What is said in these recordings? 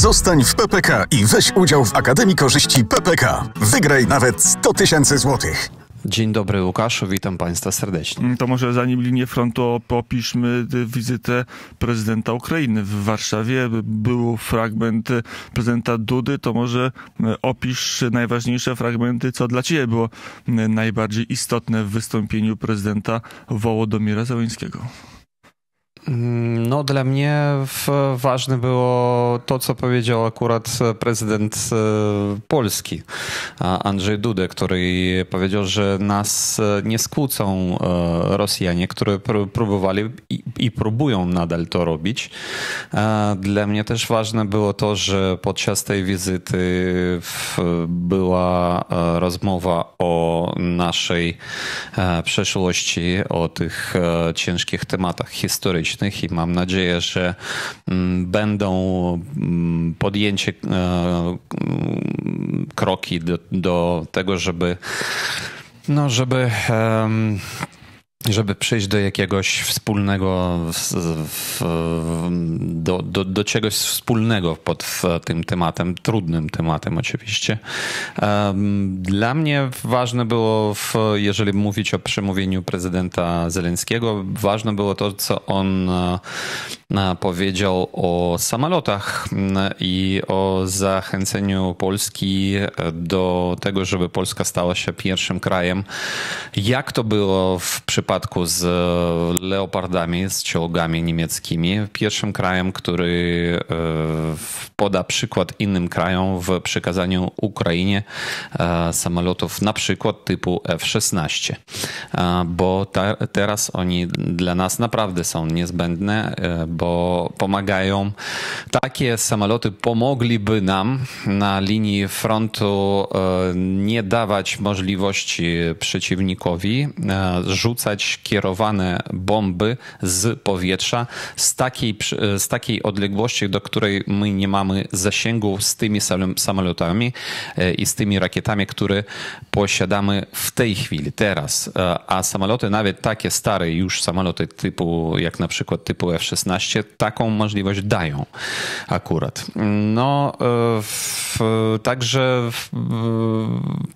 Zostań w PPK i weź udział w Akademii Korzyści PPK. Wygraj nawet 100 tysięcy złotych. Dzień dobry Łukaszu, witam Państwa serdecznie. Mm, to może zanim linię frontu opiszmy wizytę prezydenta Ukrainy w Warszawie. Był fragment prezydenta Dudy, to może e, opisz najważniejsze fragmenty, co dla Ciebie było najbardziej istotne w wystąpieniu prezydenta Wołodomira Zełenskiego. Mm, no, dla mnie ważne było to, co powiedział akurat prezydent e, Polski, Andrzej Duda, który powiedział, że nas nie skłócą e, Rosjanie, którzy próbowali i próbują nadal to robić. Dla mnie też ważne było to, że podczas tej wizyty była e, rozmowa o naszej przeszłości, o tych ciężkich tematach historycznych i mam nadzieję, że mm, będą mm, podjęcie e, kroki do, do tego, żeby no, żeby um, żeby przejść do jakiegoś wspólnego, do, do, do czegoś wspólnego pod tym tematem, trudnym tematem oczywiście. Dla mnie ważne było, jeżeli mówić o przemówieniu prezydenta Zeleńskiego, ważne było to, co on e, e, powiedział o samolotach i o zachęceniu Polski do tego, żeby Polska stała się pierwszym krajem. Jak to było w przypadku przypadku z e, leopardami, z czołgami niemieckimi, pierwszym krajem, który e, poda przykład innym krajom w przekazaniu Ukrainie e, samolotów na przykład typu F-16, bo ta, teraz oni dla nas naprawdę są niezbędne, bo pomagają. Takie samoloty pomogliby nam na linii frontu nie dawać możliwości przeciwnikowi rzucać kierowane bomby z powietrza z takiej, z takiej odległości, do której my nie mamy zasięgu z tymi samolotami e, i z tymi rakietami, które posiadamy w tej chwili, teraz. E, a samoloty, nawet takie stare już samoloty typu, jak na przykład typu F-16, taką możliwość dają akurat. No, e, w, także w,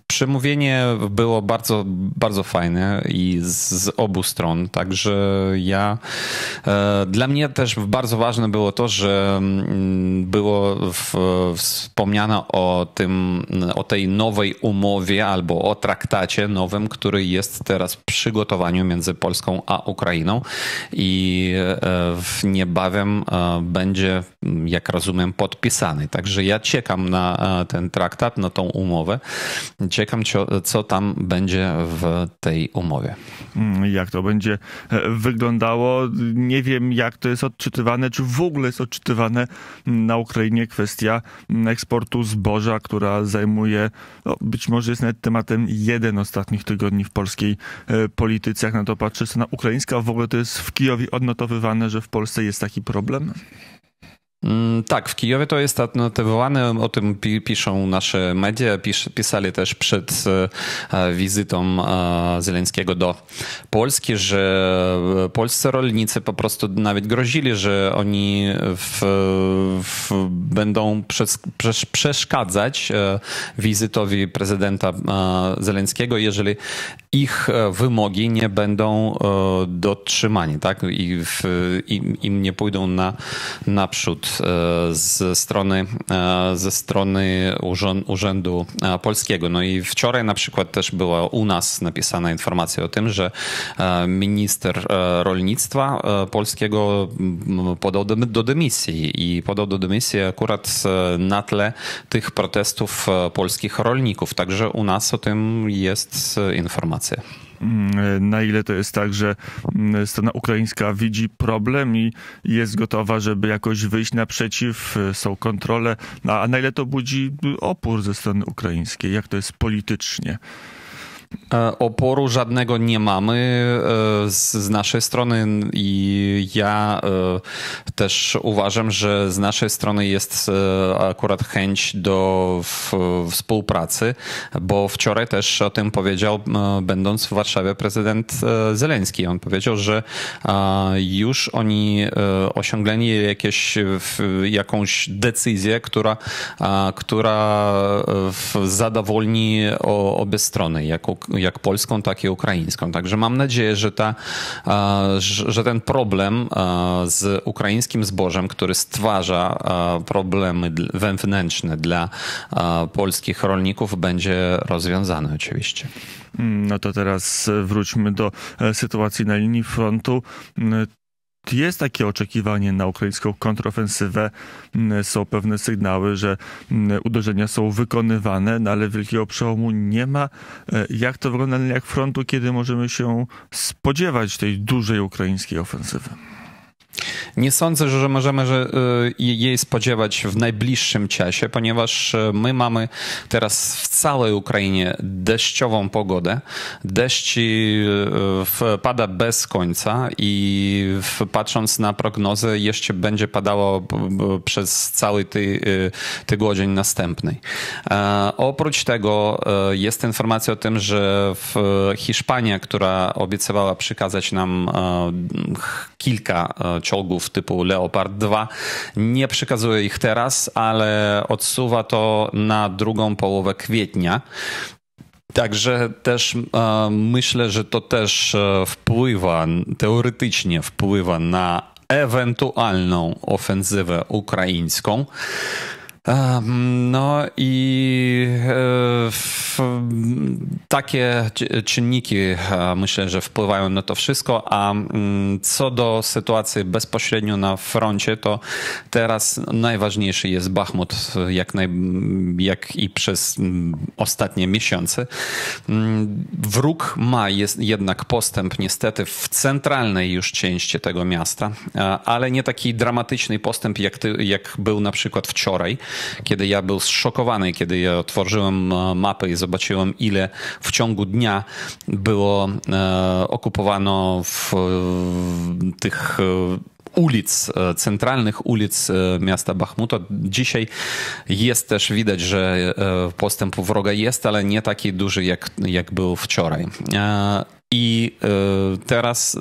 przemówienie było bardzo, bardzo fajne i z obu stron. Także ja, e, dla mnie też bardzo ważne było to, że mm, było w, wspomniane o tym, o tej nowej umowie albo o traktacie nowym, który jest teraz w przygotowaniu między Polską a Ukrainą i e, niebawem e, będzie, jak rozumiem, podpisany. Także ja czekam na ten traktat, na tą umowę. Czekam, co, co tam będzie w tej umowie. Jak to będzie e, wyglądało. Nie wiem, jak to jest odczytywane, czy w ogóle jest odczytywane na Ukrainie kwestia eksportu zboża, która zajmuje, no, być może jest nawet tematem jeden ostatnich tygodni w polskiej e, polityce. Jak na to patrzę, strona ukraińska w ogóle to jest w Kijowie odnotowywane, że w Polsce jest taki problem? Mm, tak, w Kijowie to jest odnotowywane, o tym piszą nasze media, pis pisali też przed e, wizytą e, Zeleńskiego do Polski, że polscy rolnicy po prostu nawet grozili, że oni w, w, będą przes, przes, przeszkadzać e, wizytowi prezydenta Zeleńskiego, jeżeli ich wymogi nie będą dotrzymani, tak? I w, im, im nie pójdą na naprzód E, ze strony, e, ze strony Urzędu e, Polskiego. No i wczoraj na przykład też była u nas napisana informacja o tym, że minister rolnictwa polskiego podał do dymisji i podał do dymisji akurat na tle tych protestów polskich rolników. Także u nas o tym jest informacja. Mm, na ile to jest tak, że mm, strona ukraińska widzi problem i jest gotowa, żeby jakoś wyjść naprzeciw, y, są kontrole, a na ile to budzi opór ze strony ukraińskiej, jak to jest politycznie? E, oporu żadnego nie mamy e, z naszej strony i ja e, też uważam, że z naszej strony jest akurat chęć do współpracy, bo wczoraj też o tym powiedział, będąc w Warszawie, prezydent Zeleński. On powiedział, że już oni osiągnęli jakieś, jakąś decyzję, która, która zadowolni obie strony, jako jak polską, tak i ukraińską. Także mam nadzieję, że, ta, że ten problem z ukraińskim zbożem, który stwarza problemy wewnętrzne dla polskich rolników, będzie rozwiązany oczywiście. No to teraz wróćmy do e, sytuacji na linii frontu jest takie oczekiwanie na ukraińską kontrofensywę. Mm, są pewne sygnały, że mm, uderzenia są wykonywane, no ale wielkiego przełomu nie ma. E, jak to wygląda na jak frontu, kiedy możemy się spodziewać tej dużej ukraińskiej ofensywy? Nie sądzę, że możemy że y, jej spodziewać w najbliższym czasie, ponieważ y, my mamy teraz w całej Ukrainie deszczową pogodę. Deszcz y, pada bez końca i patrząc na prognozę jeszcze będzie padało przez cały ty, tygodniu następny. E, oprócz tego jest informacja o tym, że Hiszpania, która obiecywała przekazać nam kilka czołgów typu Leopard 2. Nie przekazuje ich teraz, ale odsuwa to na drugą połowę kwietnia. Także też e, myślę, że to też e, wpływa, teoretycznie wpływa na ewentualną ofensywę ukraińską. No i e, takie czynniki myślę, że wpływają na to wszystko, a mm, co do sytuacji bezpośrednio na froncie, to teraz najważniejszy jest Bachmut, jak, naj, jak i przez ostatnie miesiące. Mm, wróg ma jest jednak postęp niestety w centralnej już części tego miasta, ale nie taki dramatyczny postęp, jak, ty, jak był na przykład wczoraj kiedy ja był zszokowany, kiedy ja otworzyłem e, mapę i zobaczyłem, ile w ciągu dnia było e, okupowano w tych e, ulic, centralnych ulic miasta Bachmuta. Dzisiaj jest też widać, że postęp wroga jest, ale nie taki duży, jak, jak był wczoraj. I teraz,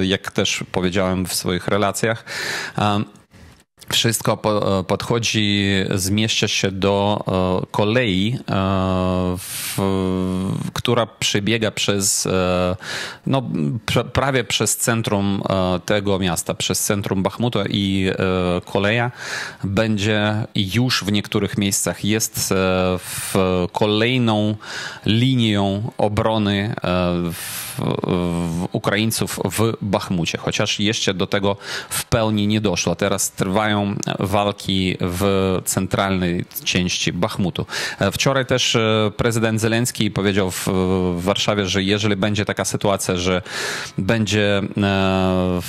jak też powiedziałem w swoich relacjach, wszystko po, podchodzi, zmieszcza się do e, kolei, e, w, która przebiega przez, e, no, prawie przez centrum tego miasta, przez centrum Bachmuta i koleja będzie już w niektórych miejscach. Jest w kolejną linią obrony w Ukraińców w Bachmucie, chociaż jeszcze do tego w pełni nie doszło. Teraz trwają walki w centralnej części Bachmutu. Wczoraj też e, prezydent Zelenski powiedział w Warszawie, że jeżeli będzie taka sytuacja, że będzie e,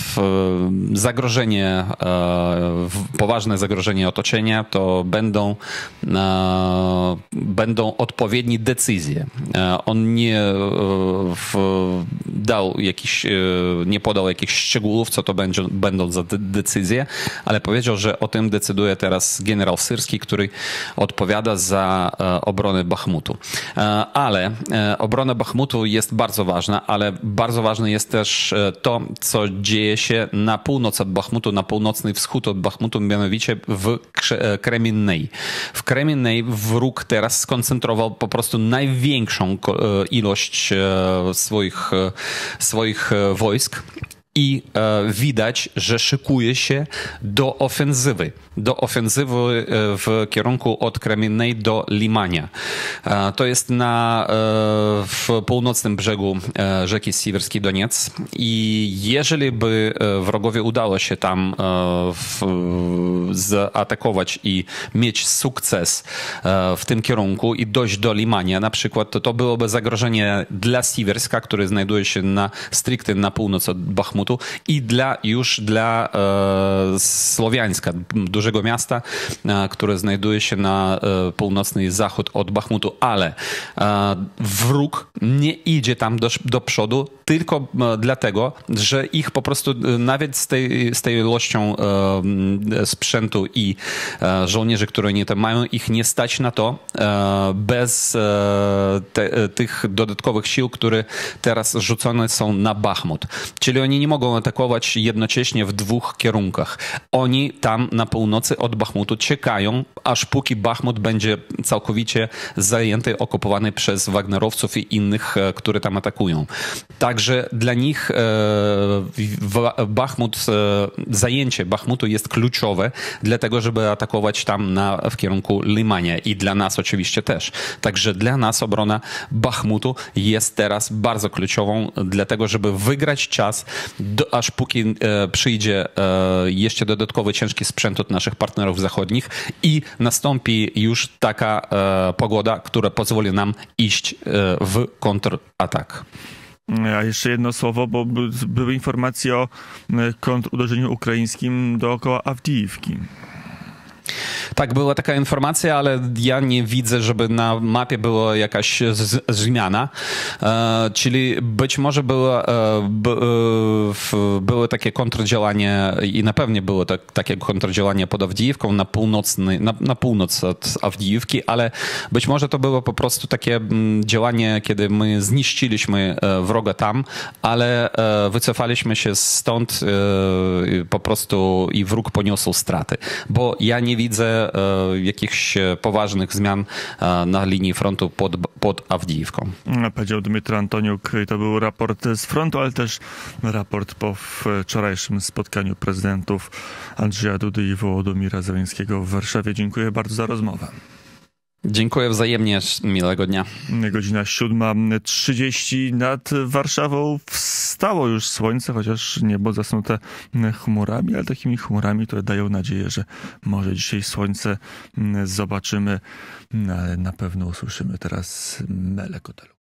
zagrożenie, e, poważne zagrożenie otoczenia, to będą, będą odpowiednie decyzje. On nie w dał jakiś, e, nie podał jakichś szczegółów, co to będzie, będą za decyzje, ale powiedział, że o tym decyduje teraz generał Syrski, który odpowiada za e, obronę Bachmutu. E, ale obrona Bachmutu jest bardzo ważna, ale bardzo ważne jest też to, co dzieje się na północ od Bachmutu, na północny wschód od Bachmutu, mianowicie w Kreminnej. W Kreminnej wróg teraz skoncentrował po prostu największą ilość swoich e, wojsk i e, widać, że szykuje się do ofensywy. Do ofensywy e, w kierunku od Kremiennej do Limania. E, to jest na, e, w północnym brzegu e, rzeki Siwerski Doniec i jeżeli by e, wrogowie udało się tam w, zaatakować i mieć sukces w tym kierunku i dojść do Limania na przykład, to to byłoby zagrożenie dla Siwerska, który znajduje się na stricte na północ od Bachmutu I dla, już dla e, Słowiańska, dużego miasta, e, które znajduje się na e, północny zachód od Bachmutu, ale e, wróg nie idzie tam do, do przodu tylko e, dlatego, że ich po prostu e, nawet z tej, z tej ilością sprzętu i żołnierzy, które oni tam mają, ich nie stać na to bez te, tych dodatkowych sił, które teraz rzucone są na Bachmut. Czyli oni nie mogą atakować jednocześnie w dwóch kierunkach. Oni tam na północy od Bachmutu czekają, aż póki Bachmut będzie całkowicie zajęty, okupowany przez Wagnerowców i innych, e, które tam atakują. Także dla nich e, Bachmut, e, zajęcie Bachmutu jest kluczowe, dlatego żeby atakować tam na, w kierunku Limania i dla nas oczywiście też. Także dla nas obrona Bachmutu jest teraz bardzo kluczową, dlatego żeby wygrać czas, do, aż póki e, przyjdzie e, jeszcze dodatkowy ciężki sprzęt od naszych partnerów zachodnich i nastąpi już taka e, pogoda, która pozwoli nam iść e, w kontratak. A jeszcze jedno słowo, bo były informacje o e, kontruderzeniu ukraińskim dookoła Awdijiwki. Tak, była taka informacja, ale ja nie widzę, żeby na mapie była jakaś zmiana. E, czyli być może było, e, by, e, było takie kontrdziałanie i na pewno było tak, takie kontrdziałanie pod Awdijewką na, północny, na, na północ od Awdijewki, ale być może to było po prostu takie mm, działanie, kiedy my zniszczyliśmy e, wroga tam, ale e, wycofaliśmy się stąd e, po prostu i wróg poniósł straty. Bo ja nie widzę e, jakichś poważnych zmian e, na linii frontu pod, pod Awdijiwką. Powiedział Dmytro Antoniuk, to był raport z frontu, ale też raport po wczorajszym spotkaniu prezydentów Andrzeja Dudy i Wołodomira Zeleńskiego w Warszawie. Dziękuję bardzo za rozmowę. Dziękuję wzajemnie, miłego dnia. Godzina 7.30 nad Warszawą wstało już słońce, chociaż niebo zasnute chmurami, ale takimi chmurami, które dają nadzieję, że może dzisiaj słońce zobaczymy, ale na pewno usłyszymy teraz Melekotelu.